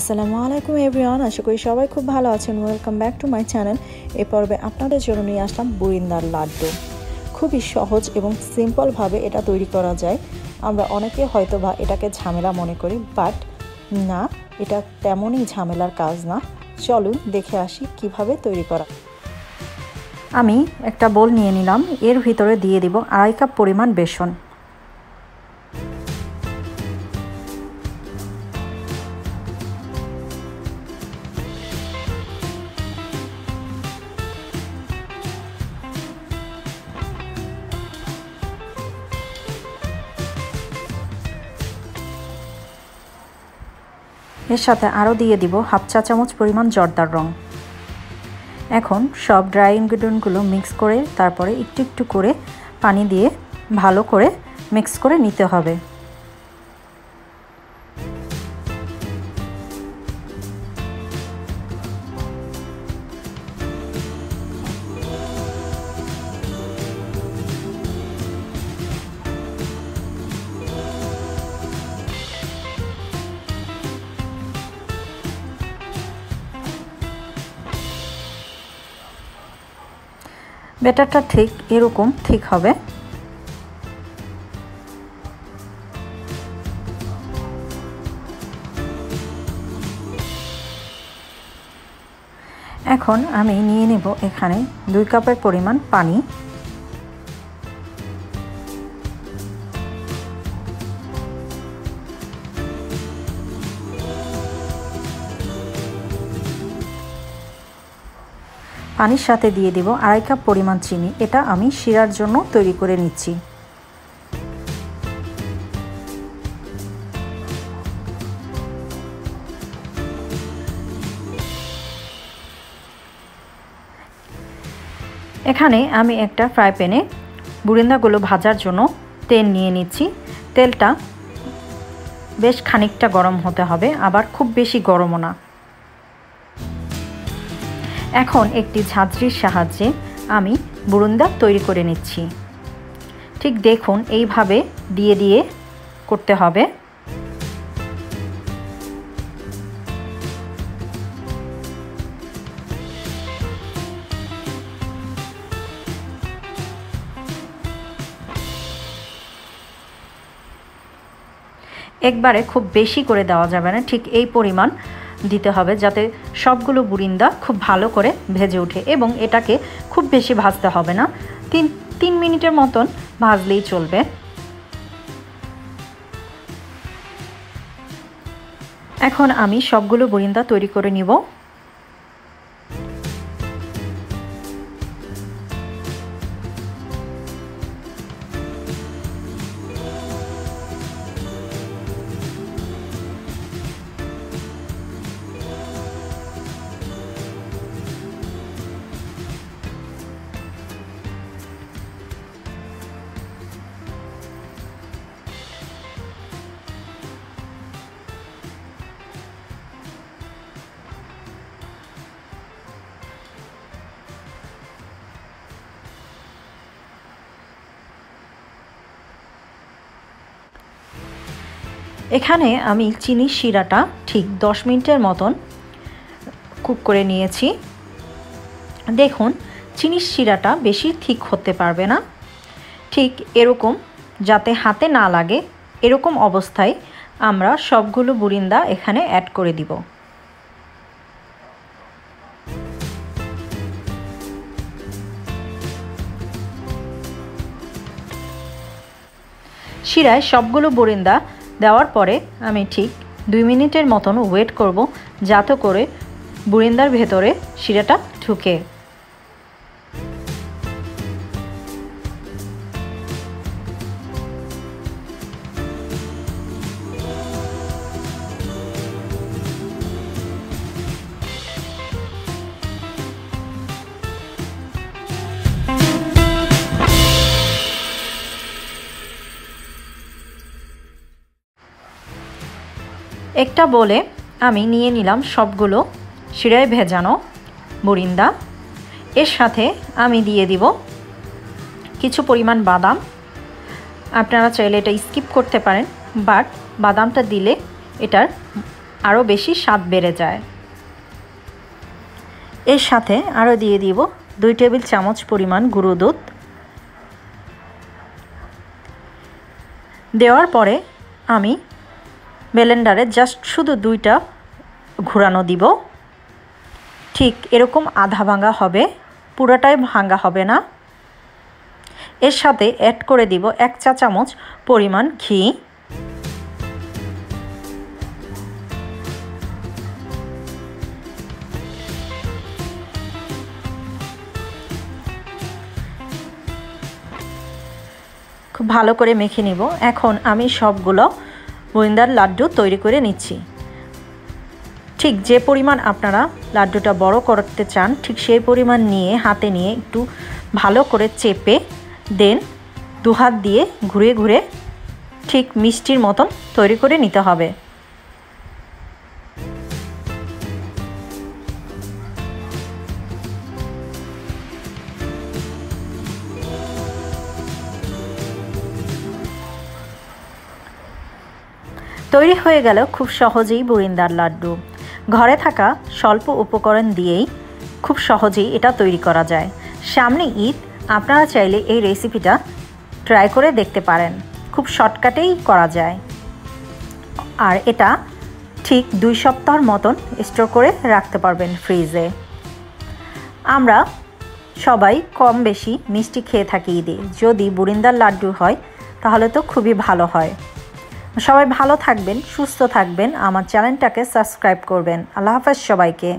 আসসালামু আলাইকুম এভরিওয়ান, আশা করি সবাই খুব ভালো আছেন। Welcome back to my channel এ পর্বে আপনাদের জন্য নিয়ে আসলাম বুরিন্দার লাড্ডু। খুবই সহজ এবং সিম্পলভাবে এটা তৈরি করা যায়। আমরা অনেকে হয়তো বা এটাকে ঝামেলা মনে করি বাট না, এটা তেমনই ঝামেলার কাজ না। চলুন দেখে আসি কীভাবে তৈরি করা আমি একটা বোল নিয়ে নিলাম, এর ভিতরে দিয়ে দিব আড়াই কাপ পরিমাণ বেসন। এর সাথে আরও দিয়ে দিব হাফ চা চামচ পরিমাণ জর্দার রং। এখন সব ড্রাই ইনগ্রিডিয়েন্টগুলো মিক্স করে তারপরে একটু একটু করে পানি দিয়ে ভালো করে মিক্স করে নিতে হবে। ব্যাটারটা ঠিক এরকম ঠিক হবে। এখন আমি নিয়ে নেব এখানে দুই কাপের পরিমাণ পানি। পানির সাথে দিয়ে দেব আড়াই কাপ পরিমাণ চিনি। এটা আমি শিরার জন্য তৈরি করে নিচ্ছি। এখানে আমি একটা ফ্রাই প্যানে বুরিন্দাগুলো ভাজার জন্য তেল নিয়ে নিচ্ছি। তেলটা বেশ খানিকটা গরম হতে হবে, আবার খুব বেশি গরমও না। এখন একটি ঝাঁঝরির সাহায্যে আমি বুরুন্দা তৈরি করে নিচ্ছি। ঠিক দেখুন, এইভাবে দিয়ে দিয়ে করতে হবে। একবারে খুব বেশি করে দেওয়া যাবে না, ঠিক এই পরিমাণ দিতে হবে যাতে সবগুলো বুরিন্দা খুব ভালো করে ভেজে ওঠে এবং এটাকে খুব বেশি ভাজতে হবে না। তিন তিন মিনিটের মতন ভাজলেই চলবে। এখন আমি সবগুলো বুরিন্দা তৈরি করে নিব। এখানে আমি চিনি শিরাটা ঠিক দশ মিনিটের মতন কুক করে নিয়েছি। দেখুন চিনির শিরাটা বেশি ঠিক হতে পারবে না। ঠিক এরকম যাতে হাতে না লাগে, এরকম অবস্থায় আমরা সবগুলো বুরিন্দা এখানে অ্যাড করে দিব। শিরায় সবগুলো বরিন্দা দেওয়ার পরে আমি ঠিক দুই মিনিটের মতন ওয়েট করব যাতে করে বুরিন্দার ভেতরে শিরাটা ঢুকে। একটা বলে আমি নিয়ে নিলাম সবগুলো। শিরায় ভেজানো বরিন্দা এর সাথে আমি দিয়ে দিব কিছু পরিমাণ বাদাম। আপনারা চাইলে এটা স্কিপ করতে পারেন, বাট বাদামটা দিলে এটার আরও বেশি স্বাদ বেড়ে যায়। এর সাথে আরও দিয়ে দিব দুই টেবিল চামচ পরিমাণ গুঁড়ো দুধ। দেওয়ার পরে আমি ব্লেন্ডারে জাস্ট শুধু দুইটা ঘোরানো দিব। ঠিক এরকম আধা ভাঙা হবে, পুরোটাই ভাঙা হবে না। এর সাথে অ্যাড করে দিব এক চা চামচ পরিমাণ ঘি। খুব ভালো করে মেখে নিব। এখন আমি সবগুলো গোয়েন্দার লাড্ডু তৈরি করে নিচ্ছি। ঠিক যে পরিমাণ আপনারা লাড্ডুটা বড় করতে চান, ঠিক সেই পরিমাণ নিয়ে হাতে নিয়ে একটু ভালো করে চেপে দেন, দুহাত দিয়ে ঘুরে ঘুরে ঠিক মিষ্টির মতন তৈরি করে নিতে হবে। তৈরি হয়ে গেল খুব সহজেই বুরিন্দার লাড্ডু। ঘরে থাকা স্বল্প উপকরণ দিয়েই খুব সহজেই এটা তৈরি করা যায়। সামনে ঈদ, আপনারা চাইলে এই রেসিপিটা ট্রাই করে দেখতে পারেন। খুব শর্টকাটেই করা যায়। আর এটা ঠিক দুই সপ্তাহর মতন স্টোর করে রাখতে পারবেন ফ্রিজে। আমরা সবাই কম বেশি মিষ্টি খেয়ে থাকি ঈদে। যদি বুরিন্দার লাড্ডু হয়, তাহলে তো খুবই ভালো হয়। সবাই ভালো থাকবেন সুস্থ থাকবেন। আমার চ্যানেলটাকে সাবস্ক্রাইব করবেন। আল্লাহ হাফেজ সবাইকে।